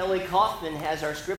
Kelly Kaufman has our script.